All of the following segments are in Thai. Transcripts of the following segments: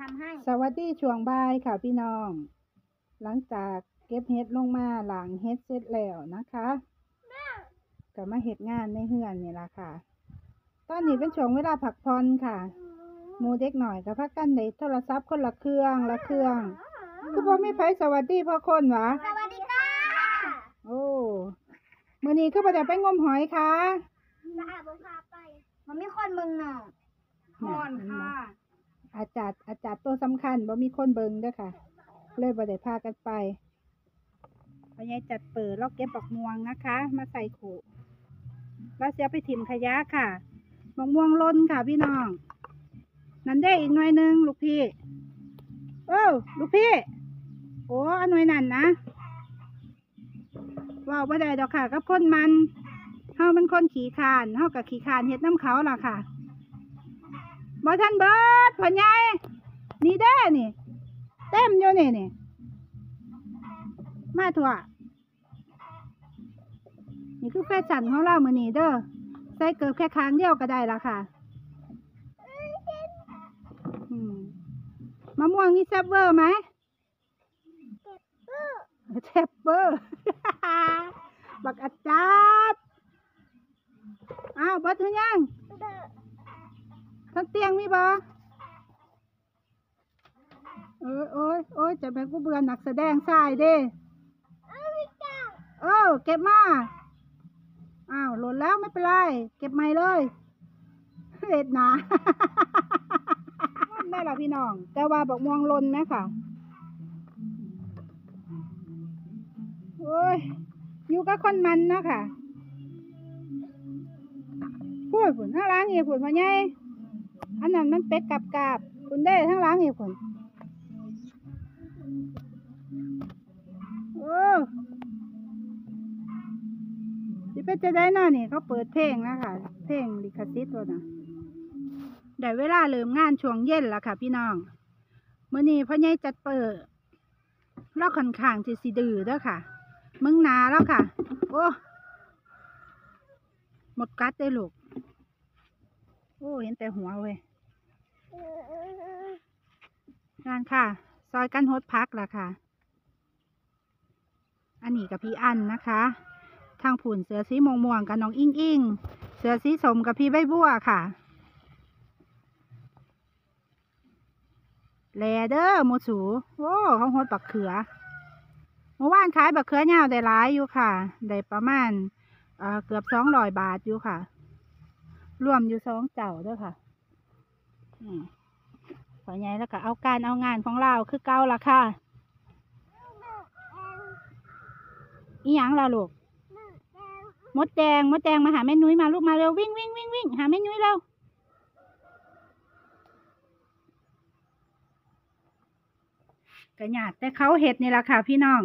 ทำให้ สวัสดีช่วงบ่ายค่ะพี่น้อง หลังจากเก็บเห็ดลงมาหลังเห็ดเสร็จแล้วนะคะก็มาเห็ดงานในเฮือนนี่ละค่ะ ตอนนี้เป็นช่วงเวลาพักผ่อนค่ะหมูเด็กหน่อยก็พักกันในโทรศัพท์คนละเครื่องละเครื่องคือบ่ไม่ไผสวัสดีพ่อคนหวะสวัสดีค่ะ โอ้มื้อนี้คือบ่ได้ไปงมหอยค่ะจะอาบุพาไป มันมีคนมึงหน่อน่ะเห็นบ่ อาจารย์อาจารย์ตัวสำคัญบ่มีคนเบิงด้อค่ะ เลยบ่ได้พากันไปพอยายจัดเปิดลอกเก็บบักม่วงนะคะ มาใส่ขู่แล้วเสียไปถิ่มขยะค่ะบักม่วงล้นค่ะพี่น้อง นั่นได้อีกหน่วยหนึ่งลูกพี่โอ้ลูกพี่ โอ้อันหน่วยนั่นนะว้าวบ่ได้ดอกค่ะกับคนมันเฮามันคนขี่คานเฮากับขี่คานเฮ็ดน้ำเขาล่ะค่ะ บ่ทันเบิดพ่อใหญ่นี่เด้อนี่ เต็มอยู่นี่นี่ มาถั่วนี่คือแฟชั่นของเรามือนี้เด้อใส่เกิบแค่ครั้งเดียวก็ได้ละค่ะมะม่วงนี่แซ่บเวอร์ไหมแซ่บเวอร์บักอาจารย์อ้าวบัดเถอะยัง ทั้งเตียงมีบ่เอ้ยโอ้ยโอ้ยจะแม่กูเบื่อนักแสดงสายเด้เออเก็บมา อ้าวหล่นแล้วไม่เป็นไร เก็บใหม่เลยเห็ดหนาได้ละพี่น้อง แต่ว่าบอกม่วงหล่นไหมค่ะโอ้ยอยู่กับคนมันเนาะค่ะพูดผุนทั้งล้างอีกผุนมาไง อันนั้นมันเป็ดกับกาบคุณได้ทั้งล้างอีกผุนโอ้สิเป็นจะได้เนานี่เขาเปิดเพลงนะคะเพลงลิขสิทธิ์ตัวน่ะได้เวลาเริ่มงานช่วงเย็นแล้วค่ะ พี่น้องเมื้อนี้พ่อใหญ่จัดเปิดเราค่อนข้างสิสิดื้อด้อค่ะ มึงนาแล้วค่ะ โอ้หมดกัดได้ลูก โอ้ เห็นแต่หัวเว้ย งานค่ะ ซอยกันฮดพักล่ะค่ะ อันนี้กับพี่อันนะคะ ทางผุ่นเสือสีม่วงม่วงกับน้องอิงอิงเสือสีสมกับพี่ใบบัวค่ะแลเด้อหมูสูโอ้เขาฮดบักเขือเมื่อวานขายบักเขือยาวได้หลายอยู่ค่ะ ได้ประมาณเเกือบสองร้อยบาทอยู่ค่ะ รวมอยู่สองเจ้าด้วยค่ะ อืมขอใหญ่แล้วก็เอาการเอางานของเราคือเก่าละค่ะอีหยังล่ะลูกมดแดงมดแดงมาหาแม่นุ้ยมาลูกมาเร็ววิ่งวิ่งวิ่งวิ่งหาแม่นุ้ยเร็วก็อยากแต่เขาเห็ดนี่แหละค่ะพี่น้อง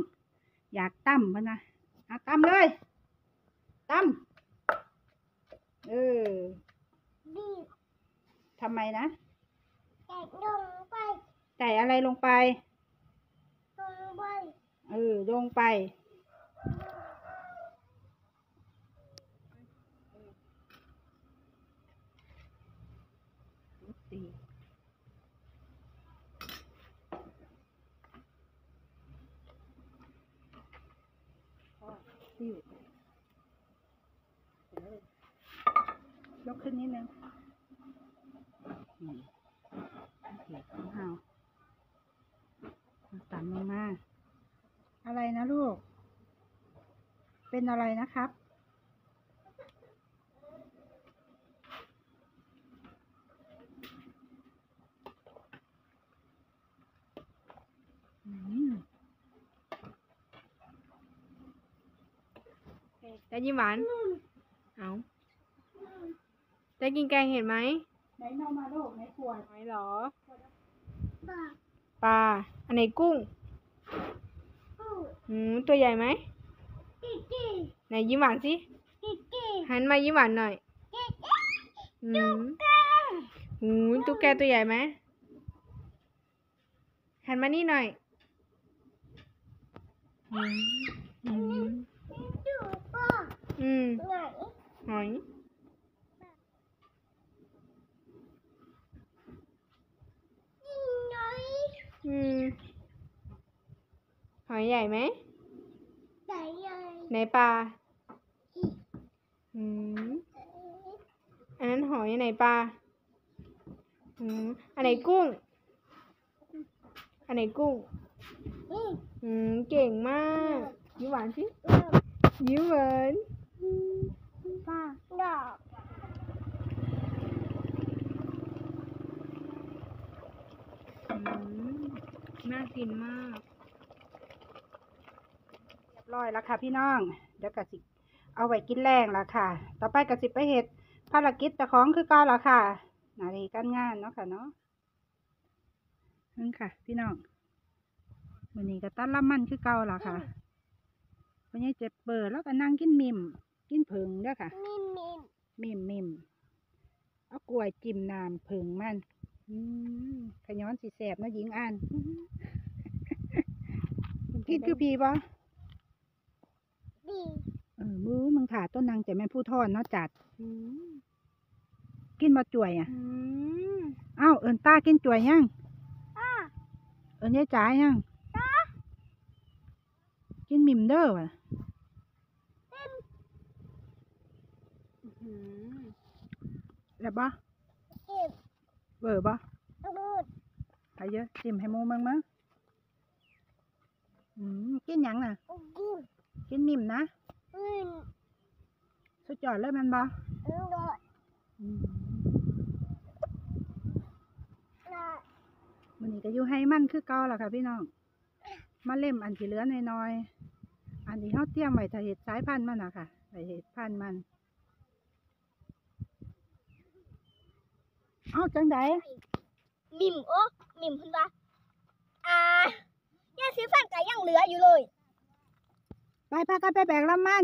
อยากตั้มมันนะเอาตั้มเลยตั้มเออบีบทำไมนะแต กลงไปใส่อะไรลงไป ลงไปเออลงไปตีติ้วเออยกขึ้นนิดนึงนี่เห็ด ของเฮาเอาตันลงมาอะไรนะลูก เป็นอะไรนะครับอืมจะยิ้มหวาน เอาจะกินแกงเห็ดไหม ไหนนอมาลูกไหนขวดไม่หรอ บ้าปลา อันไหนกุ้งปูอืมตัวใหญ่ไหมกิ๊กกิ๊กไหนยิ้มหวานสิกิ๊กกิ๊กหันมายิ้มหวานหน่อยกิ๊กกิ๊กอืมก้าหูตุ๊กแกตัวใหญ่ไหมหันมานี่หน่อยอืมอืมดูป้าอืมไหนหอยยิ่งน้อย อยใหญ่ไหมใหญ่ใหญ่ไหนปลาอืมอันนั้นหอยอันไหนปลาอืมอันไหนกุ้ง อันไหนกุ้งอืมอืมเก่งมากยิ้มหวานสิยิ้มเหมือนป้าดอกอืมน่ากินมากเรีย บร้อยแล้วค่ะพี่น้อง เดี๋ยวกสิเอาไว้กินแรงละค่ะ ต่อไปกสิไปเฮ็ดภารกิจเจ้าของคือเก่าละค่ะหนาทีการงานเนาะค่ะเนาะนั่นค่ะ พี่น้องวันนี้ก็ตัดละมันคือเก่าละค่ะวันนี้เจ็บเปิดแล้วก็นั่งกินมิม กินผึ่งเด้อค่ะ มิมมิมมิมมิมเอากล้วยจิ้มน้ำผึ่งมันอืมขย้อนสีแสบเนาะหญิงอ่านกินคือพีบ่ดีเออ มือมึงถ่าต้นนางจะแม่ผู้ทอนเนาะจัด กินมาจ่วยอะอ้าวเอินตากินจ่วยยังอเอินยายจ๋ายังกินมิมเด้อว่ะอืมแล้วบ่เบเบอร์บ่ไปเยอะจิ้มให้มูมึงมั้งกินยังน่ะ กินมิมนะ สุดยอดเลยแมันบ่รูดอืมนะมันนี้ก็อยู่ให้มันคือเก่าล่ะค่ะพี่น้อง มาเล่มอันที่เหลือน้อยๆ อันที่เขาเตรียมไว้ถ้าเห็ดสายพันธุ์มันน่ะค่ะไว้เห็ดพันธุ์มัน เอาจังไดมิมโอ้มิมคุณปะอ่าย่าซื้อฟันไก่ยังเหลืออยู่เลย ไปพากันไปแบกลำมัน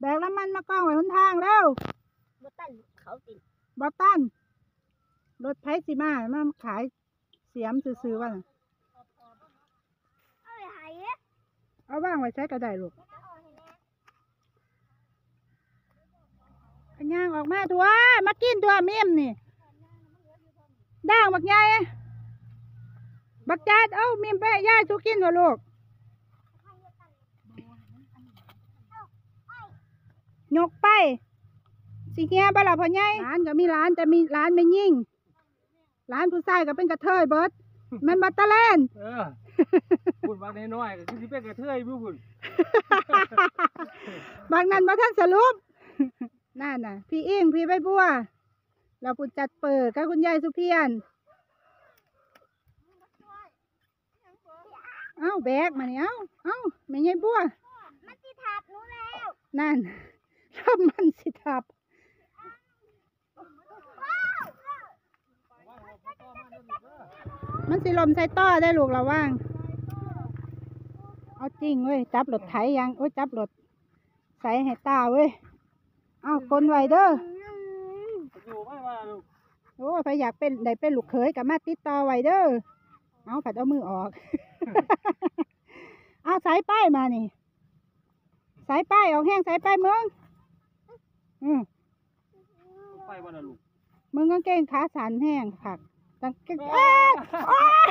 แบกลำมันมากองไว้หนทางแล้วบตันเขาติดบอตันรถไผสิมามาขายเสียมซื้อๆว่าน่ะเอาไปหายเอ๊ะเอาว่างไว้ใช้ก็ได้ลูกขย่างออกมาตัว มากินตัวเมี่ยมนี่ด่างบักใหญ่บักจัดเอาเมี่ยมไปให้ย่ายสุกินตัวลูก ยกไป สิเฮียบ่ล่ะพ่อใหญ่ร้านก็มีร้านแต่มีร้านไม่ยิ่งร้านผู้ชายก็เป็นกระเทยเบิดแมันบัตเตอร์แลนด์เออพูดบางน้อยๆก็คือสิเป็นกระเทยผู้พุ่นบางนั้นมาท่านสรุปนั่นน่ะ พี่อิงพี่ใบบัว เราปุจจัดเปิดกับคุณยายสุเพียน เอ้าแบกมาเนี่ยเอ้าเอ้าไม่ใช่บัว มันติดทับหนูแล้ว นั่น ถ้ามันสิทับมันสิลมใส่ต้อได้ลูกเราว่าง เอาจริงเว้ย จับรถไถยังโอ้ยจับรถใส่ให้ตาเว้ย เอาคนไวเด้ออยู่ไม่ว่าลูกโอ้ยใครอยากเป็นได้เป็นลูกเขยกับมาติดต่อไวเด้อ เอาผัดเอามือออก เอาสายป้ายมานี่ สายป้ายออกแห้งสายป้ายเมือง อืมไปว่าละลูกมึงกางเกงขาสันแห้งค่ะกางเกงเอ้ยโอ๊ย